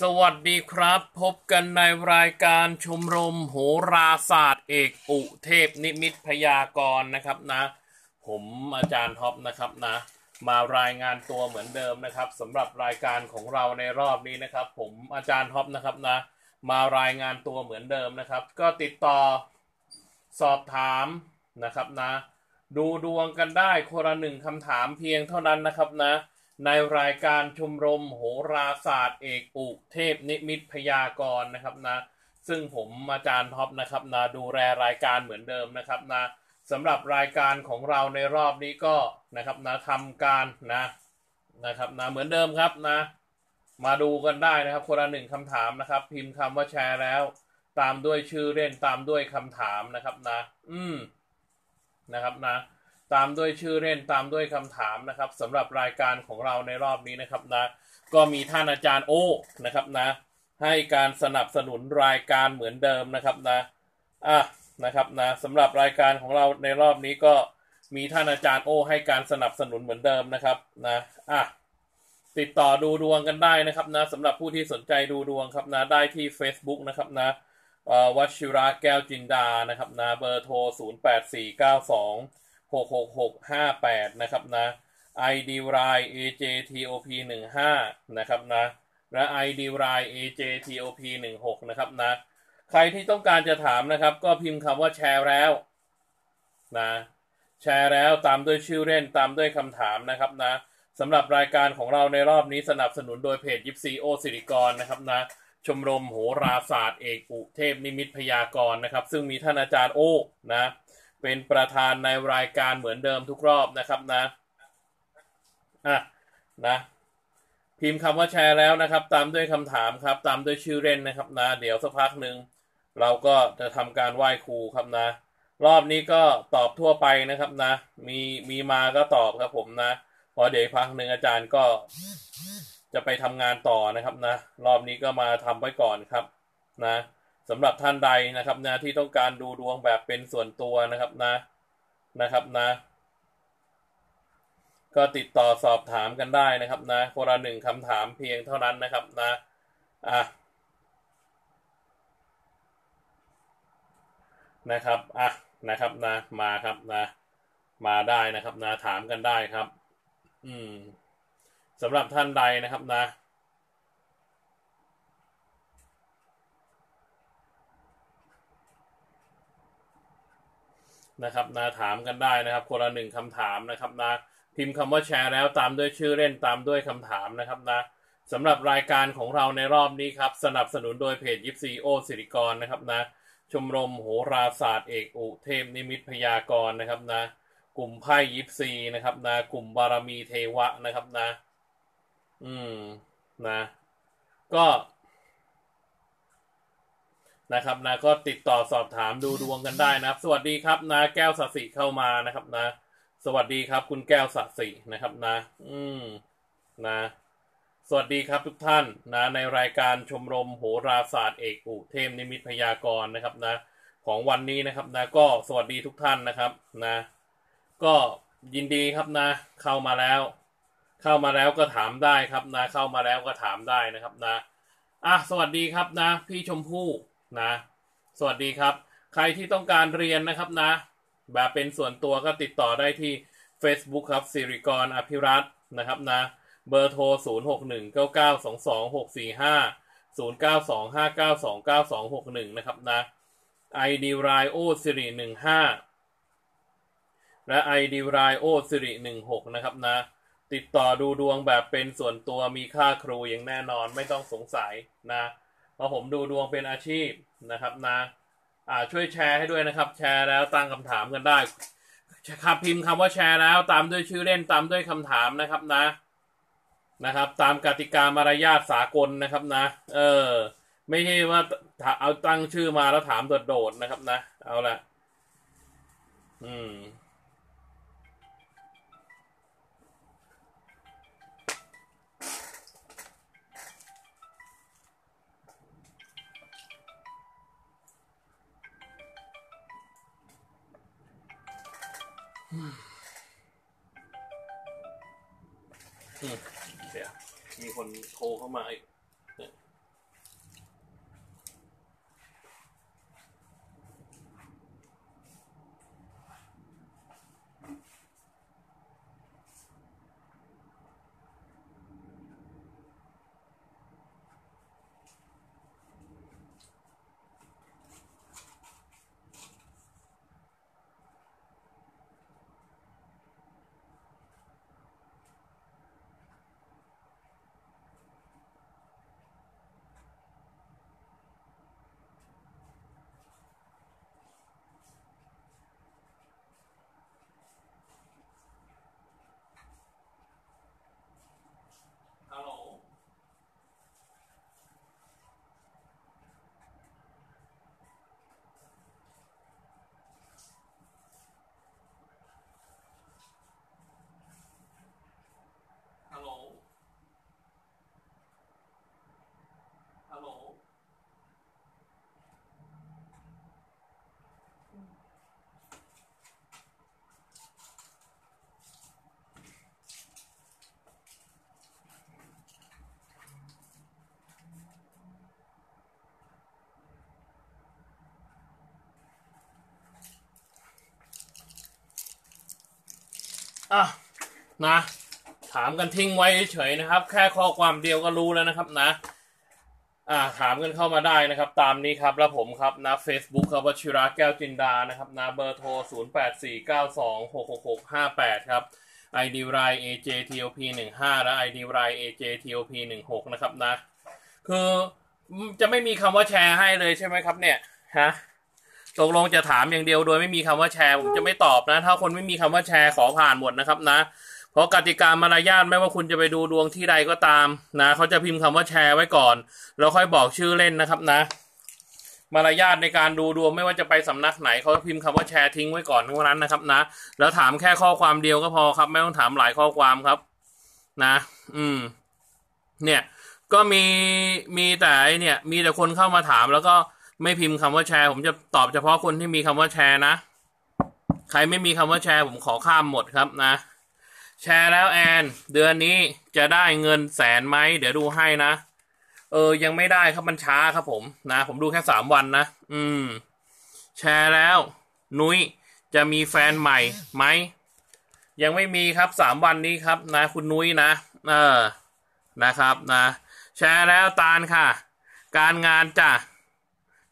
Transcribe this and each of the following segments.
สวัสดีครับ พบกันในรายการชมรมโหราศาสตร์เอกอุเทพนิมิตพยากรณ์นะครับนะ ผมอาจารย์ท็อปนะครับนะ มารายงานตัวเหมือนเดิมนะครับสำหรับรายการของเราในรอบนี้นะครับ ผมอาจารย์ท็อปนะครับนะ มารายงานตัวเหมือนเดิมนะครับ ก็ติดต่อสอบถามนะครับนะ ดูดวงกันได้คนละหนึ่งคำถามเพียงเท่านั้นนะครับนะ ในรายการชมรมโหราศาสตร์เอกอุเทพนิมิตพยากรณ์นะครับนะซึ่งผมอาจารย์ท็อปนะครับนะดูแลรายการเหมือนเดิมนะครับนะสำหรับรายการของเราในรอบนี้ก็นะครับนะทำการนะนะครับนะเหมือนเดิมครับนะ มาดูกันได้นะครับคนละหนึ่งคำถามนะครับ พิมพ์คำว่าแชร์แล้ว ตามด้วยชื่อเล่นตามด้วยคำถามนะครับนะ อืมนะครับนะ ตามด้วยชื่อเล่นตามด้วยคำถามนะครับสำหรับรายการของเราในรอบนี้นะครับนะ ก็มีท่านอาจารย์โอ้นะครับนะ ให้การสนับสนุนรายการเหมือนเดิมนะครับนะอะนะครับนะสำหรับรายการของเราในรอบนี้ก็มีท่านอาจารย์โอ้ให้การสนับสนุนเหมือนเดิมนะครับนะอะติดต่อดูดวงกันได้นะครับนะสำหรับผู้ที่สนใจดูดวงครับนะได้ที่ Facebook นะครับนะเอ่อวชิระแก้วจินดานะครับนะเบอร์โทร 08492 66658 นะครับนะ ID line AJTOP 15นะครับนะ และ ID line AJTOP 16นะครับนะ ใครที่ต้องการจะถามนะครับ ก็พิมพ์คำว่าแชร์แล้วนะแชร์แล้วตามด้วยชื่อเล่นตามด้วยคำถามนะครับนะสำหรับรายการของเราในรอบนี้สนับสนุนโดยเพจยิปซีโอสิริกรนะครับนะชมรมโหราศาสตร์เอกอุเทพนิมิตพยากรณ์นะครับ ซึ่งมีท่านอาจารย์โอ้นะ เป็นประธานในรายการเหมือนเดิมทุกรอบนะครับนะอะนะพิมพ์คำว่าแชร์แล้วนะครับ ตามด้วยคำถามครับ ตามด้วยชื่อเล่นนะครับนะ เดี๋ยวสักพักหนึ่งเราก็จะทำการไหว้ครูครับนะ รอบนี้ก็ตอบทั่วไปนะครับนะ มีมีมาก็ตอบครับผมนะพอเดี๋ยวพักหนึ่งอาจารย์ก็จะไปทำงานต่อนะครับนะ รอบนี้ก็มาทำไว้ก่อนครับนะ สำหรับท่านใดนะครับนะที่ต้องการดูดวงแบบเป็นส่วนตัวนะครับนะนะครับนะ ก็ติดต่อสอบถามกันได้นะครับนะคนละหนึ่งคำถามเพียงเท่านั้นนะครับนะอะนะครับอะนะครับนะ มาครับนะ มาได้นะครับนะถามกันได้ครับ อืมสำหรับท่านใดนะครับนะ นะครับนะถามกันได้นะครับ คนละหนึ่งคำถามนะครับนะพิมพ์คำว่าแชร์แล้วตามด้วยชื่อเล่นตามด้วยคำถามนะครับนะสำหรับรายการของเราในรอบนี้ครับ สนับสนุนโดยเพจยิปซีโอสิริกรนะครับนะชมรมโหราศาสตร์เอกอุเทพนิมิตพยากรณ์นะครับนะ กลุ่มไพ่ยิปซีนะครับนะ กลุ่มบารมีเทวะนะครับนะ อืมนะ ก็ นะครับนะก็ติดต่อสอบถามดูดวงกันได้นะครับ สวัสดีครับนะแก้วสัสิเข้ามานะครับนะ สวัสดีครับ คุณแก้วสัสินะครับนะ อืมนะ สวัสดีครับทุกท่านนะ ในรายการชมรมโหราศาสตร์เอกอุเทมนิมิตพยากรณ์นะครับนะ ของวันนี้นะครับนะก็สวัสดีทุกท่านนะครับนะ ก็ยินดีครับนะ เข้ามาแล้ว เข้ามาแล้วก็ถามได้ครับนะ เข้ามาแล้วก็ถามได้นะครับนะอะสวัสดีครับนะ พี่ชมพู่ นะ สวัสดีครับ ใครที่ต้องการเรียนนะครับนะ แบบเป็นส่วนตัวก็ติดต่อได้ที่ Facebook ครับสิริกรอภิรัตน์นะครับนะ เบอร์โทร 0 6 1 9 9 2 2 6 4 5 0 9 2 5 9 2 9 2 6 1 นะครับนะ ID r i o สิริ15 และ ID r i o สิริ16 นะครับนะ ติดต่อดูดวงแบบเป็นส่วนตัวมีค่าครูอย่างแน่นอนไม่ต้องสงสัยนะ ราะผมดูดวงเป็นอาชีพนะครับนะอ่าช่วยแชร์ให้ด้วยนะครับ แชร์แล้วตั้งคำถามกันได้ครับพิมพ์คำว่าแชร์แล้วตามด้วยชื่อเล่นตามด้วยคำถามนะครับนะนะครับ ตามกติกามารยาทสากลนะครับนะ เออ ไม่ใช่ว่าเอาตั้งชื่อมาแล้วถามโดดๆนะครับนะ เอาละอืม อืม เดี๋ยวมีคนโทรเข้ามาอีกเนี่ย ฮัล โหลอะนะ ถามกันทิ้งไว้เฉยนะครับ แค่ข้อความเดียวก็รู้แล้วนะครับนะ อ่าถามกันเข้ามาได้นะครับ ตามนี้ครับแล้วผมครับนะ Facebook ครับวชิระแก้วจินดานะครับนะเบอร์โทร 0 8 4 9 2 6 6 6 5 8 ครับ ID ราย AJTOP 1 5และ ID ราย AJTOP 1 6นะครับนะ คือจะไม่มีคำว่าแชร์ให้เลยใช่ไหมครับเนี่ยฮะตกลงจะถามอย่างเดียวโดยไม่มีคำว่าแชร์ผมจะไม่ตอบนะ ถ้าคนไม่มีคำว่าแชร์ขอผ่านหมดนะครับนะ เพราะกติกามารยาทไม่ว่าคุณจะไปดูดวงที่ใดก็ตามนะเขาจะพิมพ์คำว่าแชร์ไว้ก่อน แล้วค่อยบอกชื่อเล่นนะครับนะ มารยาทในการดูดวงไม่ว่าจะไปสำนักไหนเขาพิมพ์คำว่าแชร์ทิ้งไว้ก่อนเท่านั้นนะครับนะ แล้วถามแค่ข้อความเดียวก็พอครับ ไม่ต้องถามหลายข้อความครับ นะ อืม เนี่ยก็มีมีแต่เนี่ย มีแต่คนเข้ามาถามแล้วก็ไม่พิมพ์คำว่าแชร์ ผมจะตอบเฉพาะคนที่มีคำว่าแชร์นะ ใครไม่มีคำว่าแชร์ผมขอข้ามหมดครับนะ แชร์แล้วแอน เดือนนี้จะได้เงินแสนไหม เดี๋ยวดูให้นะ เออ ยังไม่ได้ครับมันช้าครับผมนะ ผมดูแค่สามวันนะ อืม แชร์แล้ว นุ้ยจะมีแฟนใหม่ไหม ยังไม่มีครับสามวันนี้ครับ นะ คุณนุ้ยนะ เออ นะครับนะ แชร์แล้วตาลค่ะ การงานจะ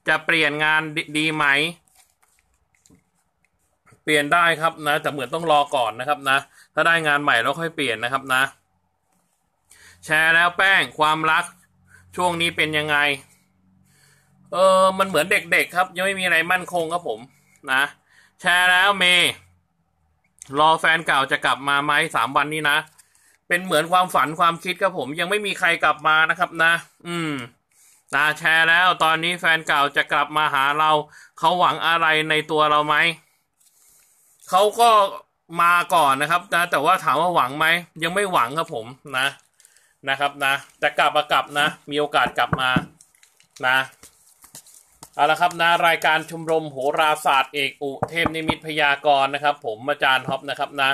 จะเปลี่ยนงานดดีไหม ปลี่ยนได้ครับนะแต่เหมือนต้องรอก่อนนะครับนะ ถ้าได้งานใหม่แล้วค่อยเปลี่ยนนะครับนะ แชร์แล้วแป้งความรักช่วงนี้เป็นยังไง เออมันเหมือนเด็กๆครับ ยังไม่มีอะไรมั่นคงครับผมนะ แชร์แล้วเมย์รอแฟนเก่าจะกลับมาไหมสามวันนี้นะ เป็นเหมือนความฝันความคิดครับผม ยังไม่มีใครกลับมานะครับนะ อืมนะแชร์แล้วตอนนี้แฟนเก่าจะกลับมาหาเรา เขาหวังอะไรในตัวเราไหม เขาก็มาก่อนนะครับนะแต่ว่าถามว่าหวังไหมยังไม่หวังครับผมนะนะครับนะจะกลับมากลับนะ มีโอกาสกลับมานะเอาละครับนะรายการชมรมโหราศาสตร์เอกอุเทพนิมิตพยากรณ์นะครับ ผมอาจารย์ท็อปนะครับนะ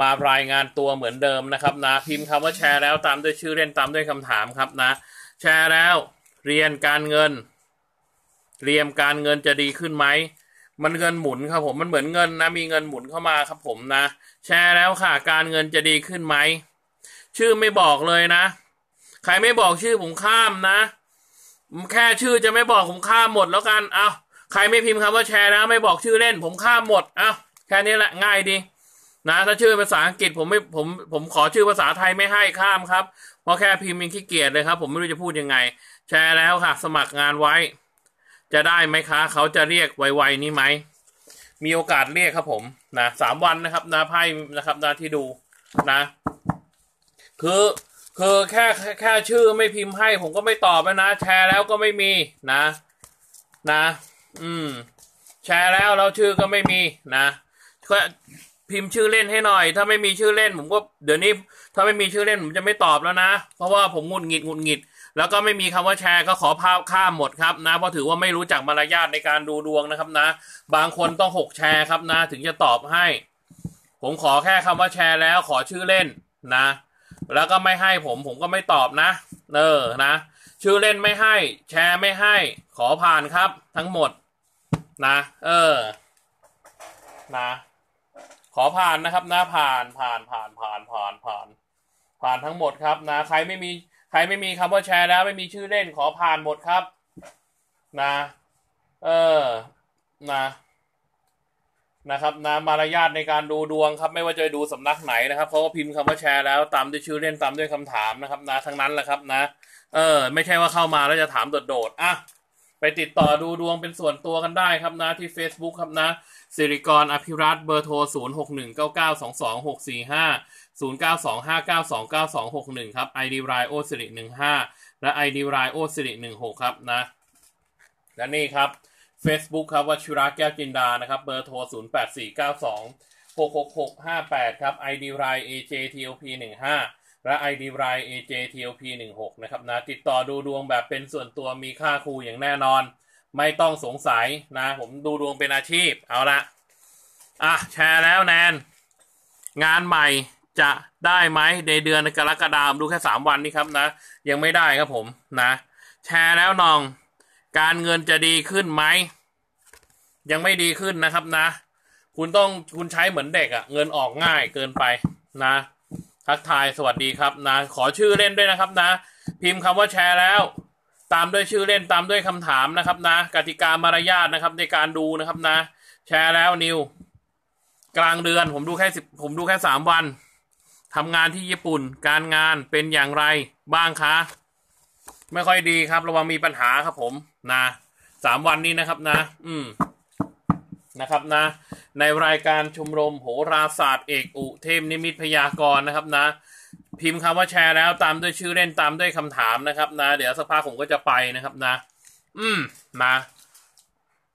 มารายงานตัวเหมือนเดิมนะครับนะ พิมพ์คำว่าแชร์แล้วตามด้วยชื่อเล่นตามด้วยคำถามครับนะ แชร์แล้วเรียนการเงิน เรียมการเงินจะดีขึ้นไหม มันเงินหมุนครับผมมันเหมือนเงินนะมีเงินหมุนเข้ามาครับผมนะ แชร์แล้วค่ะ การเงินจะดีขึ้นไหมชื่อไม่บอกเลยนะ ใครไม่บอกชื่อผมข้ามนะ แค่ชื่อจะไม่บอกผมข้ามหมดแล้วกันเอาใครไม่พิมพ์คำว่าแชร์นะไม่บอกชื่อเล่น ผมข้ามหมดเอาแค่นี้แหละง่ายดีนะถ้าชื่อภาษาอังกฤษผมไม่ผมผมขอชื่อภาษาไทยไม่ให้ข้ามครับเพราะแค่พิมพ์ยังขี้เกียจเลยครับ ผมไม่รู้จะพูดยังไง แชร์แล้วค่ะ สมัครงานไว้ จะได้ไหมคะ เขาจะเรียกไวๆนี้ไหม มีโอกาสเรียกครับผมนะสามวันนะครับนะไพ่นะครับนะที่ดูนะ คือคือแค่แค่ชื่อไม่พิมพ์ให้ผมก็ไม่ตอบแล้วนะ แชร์แล้วก็ไม่มีนะนะ อืม แชร์แล้วแล้วชื่อก็ไม่มีนะก็พิมพ์ชื่อเล่นให้หน่อย ถ้าไม่มีชื่อเล่นผมก็เดี๋ยวนี้ ถ้าไม่มีชื่อเล่นผมจะไม่ตอบแล้วนะ เพราะว่าผมงุนงิดงุนงิด แล้วก็ไม่มีคำว่าแชร์ก็ขอภาพข้ามหมดครับนะเพราะถือว่าไม่รู้จักมารยาทในการดูดวงนะครับนะ บางคนต้องหกแชร์ครับนะ ถึงจะตอบให้ ผมขอแค่คำว่าแชร์แล้วขอชื่อเล่นนะ แล้วก็ไม่ให้ผมผมก็ไม่ตอบนะเออนะ ชื่อเล่นไม่ให้ แชร์ไม่ให้ ขอผ่านครับ ทั้งหมด นะ เออ นะ ขอผ่านนะครับนะผ่านผ่านผ่านผ่านผ่านผ่านผ่านทั้งหมดครับนะ ใครไม่มี ใครไม่มีคำว่าแชร์แล้วไม่มีชื่อเล่นขอผ่านหมดครับ นะ เออ นะนะครับนะมารยาทในการดูดวงครับ ไม่ว่าจะดูสำนักไหนนะครับเขาก็พิมพ์คำว่าแชร์แล้วตามด้วยชื่อเล่นตามด้วยคำถามนะครับ นะทั้งนั้นแหละครับ นะ เออ ไม่ใช่ว่าเข้ามาแล้วจะถามโดดๆอะไปติดต่อดูดวงเป็นส่วนตัวกันได้ครับนะที่ Facebook ครับนะสิริกรอภิรัตเบอร์โทร 0 6 1 9 9 2 2 6 4 5 0 9 2 5 9 2 9 2 6 1 ครับ ID รายโอสิริ15 และ ID รายโอสิริ16 ครับนะ และนี่ครับ Facebook ครับวชิระแก้วจินดานะครับ เบอร์โทร 0 8 4 9 2 6 6 6 5 8 ครับ ID ราย AJTOP 15 และ ID ราย AJTLP 1 6 นะครับนะ ติดต่อดูดวงแบบเป็นส่วนตัวมีค่าครูอย่างแน่นอน ไม่ต้องสงสัยนะ ผมดูดวงเป็นอาชีพ เอาละอะ แชร์แล้วแนน งานใหม่ จะได้ไหมในเดือนกรกฎาคมดูแค่สามวันนี้ครับนะ ยังไม่ได้ครับผมนะ แชร์แล้วน้อง การเงินจะดีขึ้นไหม ยังไม่ดีขึ้นนะครับนะ คุณต้องคุณใช้เหมือนเด็กอะเงินออกง่ายเกินไปนะทักทายสวัสดีครับนะ ขอชื่อเล่นด้วยนะครับนะ พิมพ์คำว่าแชร์แล้ว ตามด้วยชื่อเล่นตามด้วยคำถามนะครับนะ กติกามารยาทนะครับ ในการดูนะครับนะ แชร์แล้วนิว กลางเดือนผมดูแค่สิบผมดูแค่สามวัน ทำงานที่ญี่ปุ่น การงานเป็นอย่างไรบ้างคะ ไม่ค่อยดีครับ ระวังมีปัญหาครับผมนะสามวันนี้นะครับนะ อืมนะครับนะ ในรายการชมรมโหราศาสตร์เอกอุเทมนิมิตพยากรณ์นะครับนะ พิมพ์คำว่าแชร์แล้วตามด้วยชื่อเล่นตามด้วยคำถามนะครับนะ เดี๋ยวสักพักผมก็จะไปนะครับนะ อืมนะ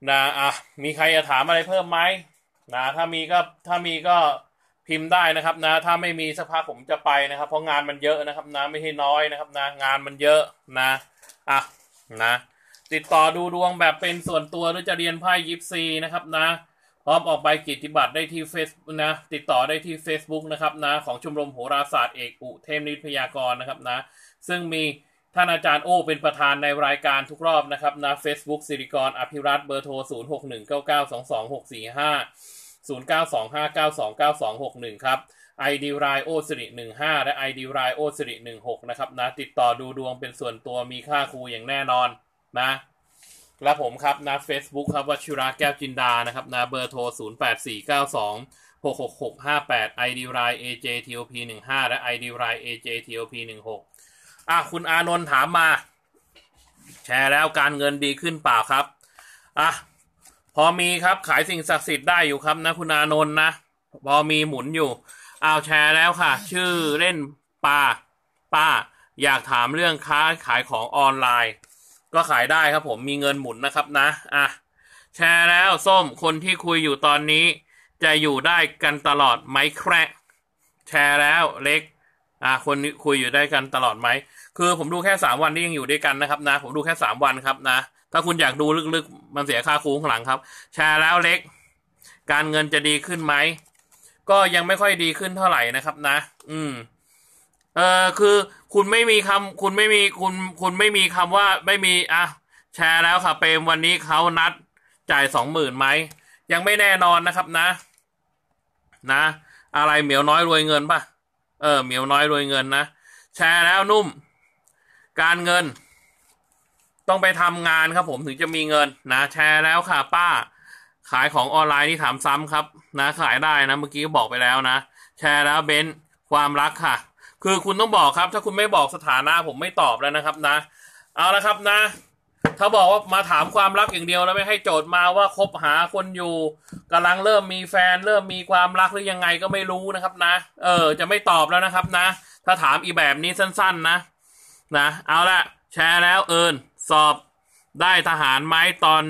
นะอะมีใครจะถามอะไรเพิ่มไหมนะ ถ้ามีก็ถ้ามีก็ พิมพ์ได้นะครับนะ ถ้าไม่มีสักพักผมจะไปนะครับ เพราะงานมันเยอะนะครับนะไม่ใช่น้อยนะครับนะ งานมันเยอะนะอะนะ ติดต่อดูดวงแบบเป็นส่วนตัวหรือจะเรียนไพ่ยิปซีนะครับนะพร้อมออกใบกิตติบัตรได้ที่เฟซนะ ติดต่อได้ที่ Facebook นะครับนะ ของชมรมโหราศาสตร์เอกอุเทมนิตพยากรนะครับนะ ซึ่งมีท่านอาจารย์โอเป็นประธานในรายการทุกรอบนะครับนะ Facebook สิริกรอภิรัตเบอร์โทร 0619922645 0 9 2 5 9 2 9 2 6 1 ครับ ID รายโอสิริ15 และ ID รายโอสิริ16 นะครับนะ ติดต่อดูดวงเป็นส่วนตัวมีค่าครูอย่างแน่นอนนะ และผมครับนะ Facebook ครับวัชิระแก้วจินดานะครับนะเบอร์โทร 0 8 4 9 2 6 6 6 5 8 ID ราย AJTOP 15และ ID ราย AJTOP 16อะคุณอานนท์ถามมา แชร์แล้วการเงินดีขึ้นเปล่าครับ อะ พอมีครับขายสิ่งศักดิ์สิทธิ์ได้อยู่ครับนะคุณอานนท์นะ พอมีหมุนอยู่เอาแชร์แล้วค่ะ ชื่อเล่นป้าป้า อยากถามเรื่องค้าขายของออนไลน์ ก็ขายได้ครับผมมีเงินหมุนนะครับนะอะแชร์แล้วส้มคนที่คุยอยู่ตอนนี้ จะอยู่ได้กันตลอดไหมแคระแชร์แล้วเล็กอะคนคุยอยู่ได้กันตลอดไหมคือผมดูแค่สามวันที่ยังอยู่ด้วยกันนะครับนะ ผมดูแค่สามวันครับนะ ถ้าคุณอยากดูลึกๆ มันเสียค่าครูข้างหลังครับ แชร์แล้วเล็ก การเงินจะดีขึ้นไหม ก็ยังไม่ค่อยดีขึ้นเท่าไหร่นะครับนะ อืม เออคือคุณไม่มีคำคุณไม่มีคุณ คุณไม่มีคำว่าไม่มีอะแชร์แล้วค่ะเปรมวันนี้เขานัดจ่ายสองหมื่นไหมยังไม่แน่นอนนะครับนะ นะ อะไรเหมียวน้อยรวยเงินปะเออเหมียวน้อยรวยเงินนะแชร์แล้วนุ่ม การเงิน ต้องไปทำงานครับผมถึงจะมีเงินนะแชร์แล้วค่ะป้า ขายของออนไลน์นี่ถามซ้ำครับ นะขายได้นะเมื่อกี้ก็บอกไปแล้วนะ แชร์แล้วเบนความรักค่ะ คือคุณต้องบอกครับ ถ้าคุณไม่บอกสถานะผมไม่ตอบแล้วนะครับนะ เอาละครับนะ ถ้าบอกว่ามาถามความรักอย่างเดียวแล้วไม่ให้โจทย์มาว่าคบหาคนอยู่กำลังเริ่มมีแฟน เริ่มมีความรักหรือยังไงก็ไม่รู้นะครับนะ เออ จะไม่ตอบแล้วนะครับนะ ถ้าถามอีแบบนี้สั้น ๆ นะนะเอาละแชร์แล้วเอิญ สอบได้ทหารไหมตอน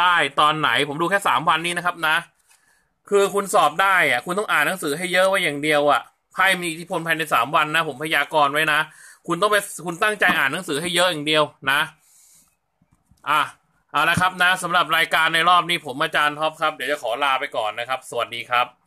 ได้ตอนไหน ผมดูแค่สามวันนี้นะครับนะ คือคุณสอบได้อะคุณต้องอ่านหนังสือให้เยอะไว้อย่างเดียวอะไพ่มีอิทธิพลภายในสามวันนะ ผมพยากรณ์ไว้นะ คุณต้องไปคุณตั้งใจอ่านหนังสือให้เยอะอย่างเดียวนะ อะเอาละครับนะสำหรับรายการในรอบนี้ผมอาจารย์ท็อปครับ เดี๋ยวจะขอลาไปก่อนนะครับ สวัสดีครับ